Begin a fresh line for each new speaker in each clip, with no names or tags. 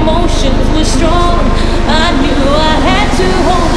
emotions were strong. I knew I had to hold.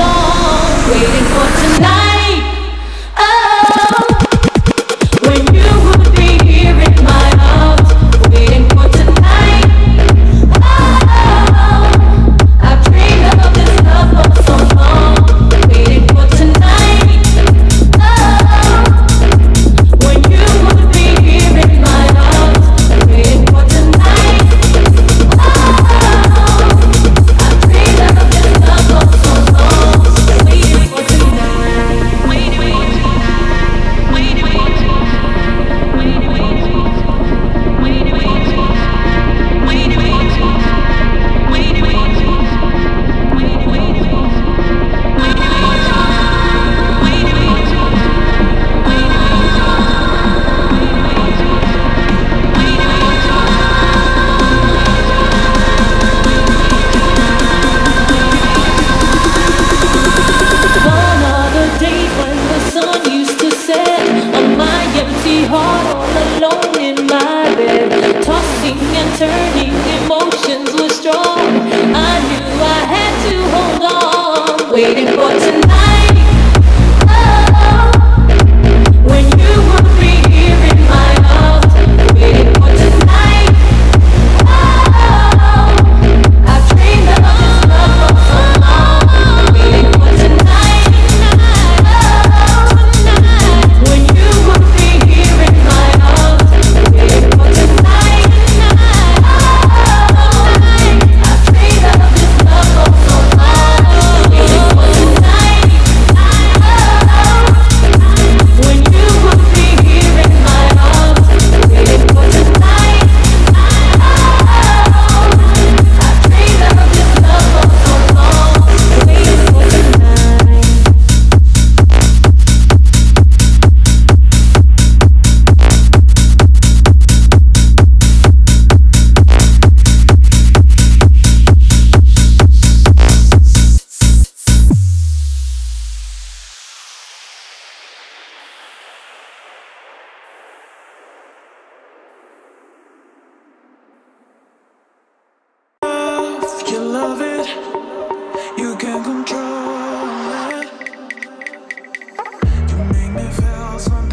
something.